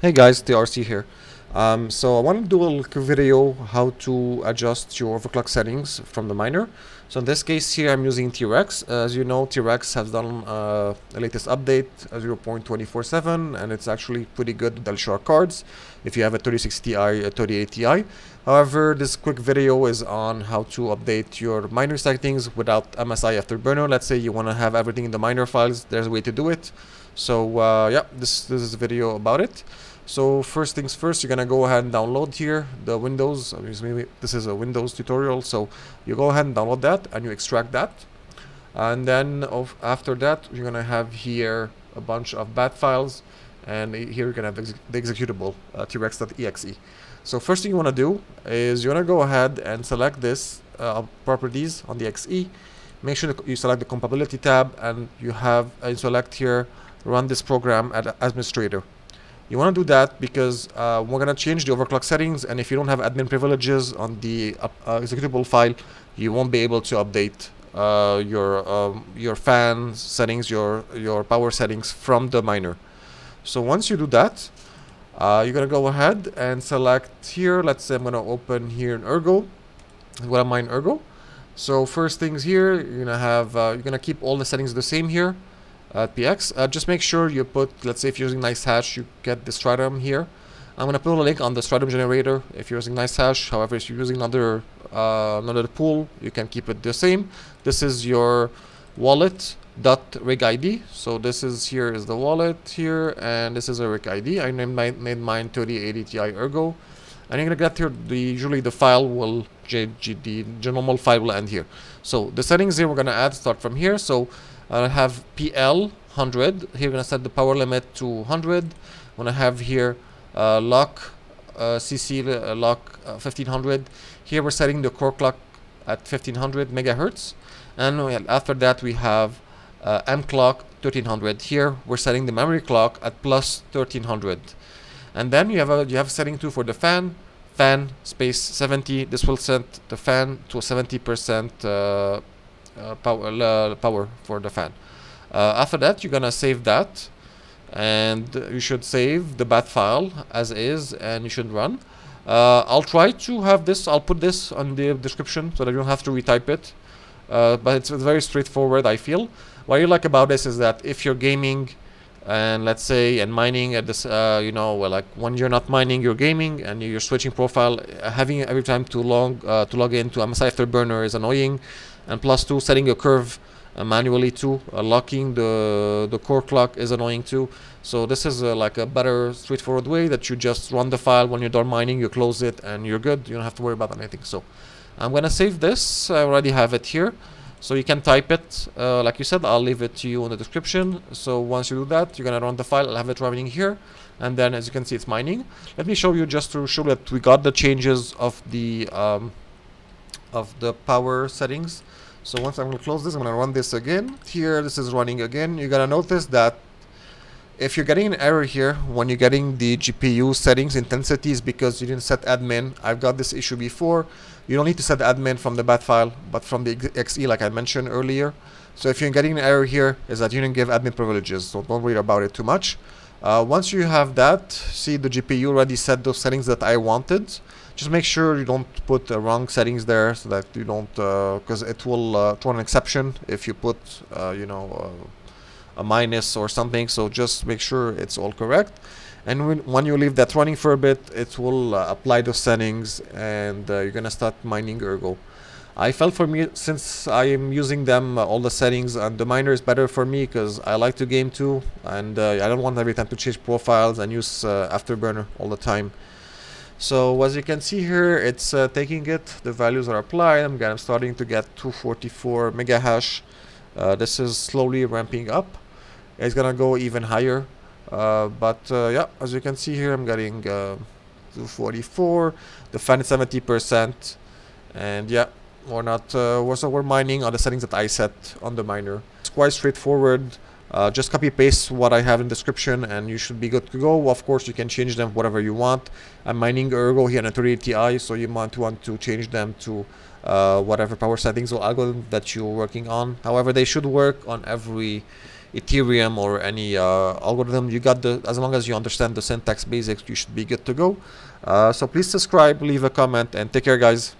Hey guys, TRC here. Um, so I want to do a little video how to adjust your overclock settings from the miner. So in this case here I'm using T-Rex. As you know T-Rex has done uh, a latest update uh, 0.247 and it's actually pretty good with LHR cards if you have a 3060 Ti, a 3080 Ti. However, this quick video is on how to update your miner settings without MSI Afterburner. Let's say you want to have everything in the miner files, there's a way to do it. So uh, yeah, this, this is a video about it. So first things first, you're gonna go ahead and download here the Windows. I mean this is a Windows tutorial, so you go ahead and download that and you extract that. And then of, after that, you're gonna have here a bunch of bat files, and here you're gonna have the, executable uh, trex.exe. So first thing you wanna do is you wanna go ahead and select this uh, properties on the EXE. Make sure that you select the compatibility tab, and you have uh, select here run this program as administrator. You want to do that because uh, we're going to change the overclock settings and if you don't have admin privileges on the uh, executable file, you won't be able to update uh, your um, your fan settings, your your power settings from the miner. So once you do that, uh, you're going to go ahead and select here. Let's say I'm going to open here in Ergo. I'm going to mine Ergo. So first things here, you're going to have, uh, you're going to keep all the settings the same here at PX. Uh, just make sure you put, let's say if you're using NiceHash, you get the Stratum here. I'm going to put a link on the Stratum generator if you're using NiceHash. However, if you're using another, uh, another pool, you can keep it the same. This is your wallet dot rig ID. So this is here is the wallet here, and this is a rig ID. I named my mine 3080 Ti Ergo, and you're gonna get here. The usually the file will the normal file will end here. So the settings here we're gonna add start from here. So I have PL 100. Here, we're gonna set the power limit to 100. I'm gonna have here uh, lock uh, CC uh, lock 1500. Uh, here, we're setting the core clock at 1500 megahertz, and after that, we have uh, M clock 1300. Here, we're setting the memory clock at plus 1300, and then you have a you have a setting too for the fan fan space 70 this will set the fan to 70 percent uh, power, uh, power for the fan. Uh, after that, you're gonna save that, and you should save the bat file as is, and you should run. I'll try to have this. I'll put this on the description so that you don't have to retype it. but it's very straightforward. I feel. What you like about this is that if you're gaming and let's say and mining at this uh, you know well, like when you're not mining you're gaming and you're switching profile having every time to log uh, to log into MSI Afterburner is annoying. And plus two setting your curve uh, manually too. Uh, locking the the core clock is annoying too. So this is uh, like a better straightforward way that you just run the file. When you're done mining you close it and you're good. You don't have to worry about anything. So I'm gonna save this. I already have it here so you can type it uh, like you said I'll leave it to you in the description so once you do that you're gonna run the file I'll have it running here and then as you can see it's mining let me show you just to show that we got the changes of the um, of the power settings so once I'm to close this, I'm to run this again. Here, this is running again. You're to notice that if you're getting an error here when you're getting the GPU settings intensities because you didn't set admin, I've got this issue before. You don't need to set admin from the bat file, but from the EXE like I mentioned earlier. So if you're getting an error here, is that you didn't give admin privileges, so don't worry about it too much. Uh, once you have that, see the GPU already set those settings that I wanted just make sure you don't put the wrong settings there so that you don't because uh, it will uh, throw an exception if you put uh, you know uh, a minus or something so just make sure it's all correct and when, you leave that running for a bit it will uh, apply those settings and uh, you're gonna start mining ergo I felt for me since I am using them all the settings and the miner is better for me because I like to game too and I don't want every time to change profiles and use afterburner all the time so as you can see here, it's uh, taking it. The values are applied. I'm, I'm starting to get 244 mega hash. Uh, this is slowly ramping up. It's gonna go even higher. Uh, but uh, yeah, as you can see here, I'm getting uh, 244. The fan is 70%. And yeah, we're not. Uh, so we're mining on the settings that I set on the miner. It's quite straightforward. Uh, just copy paste what I have in description and you should be good to go. Of course, you can change them whatever you want. I'm mining Ergo here on a 30 Ti, so you might want to change them to uh, whatever power settings or algorithm that you're working on. However, they should work on every Ethereum or any uh, algorithm. You got the as long as you understand the syntax basics, you should be good to go. Uh, so please subscribe, leave a comment, and take care, guys.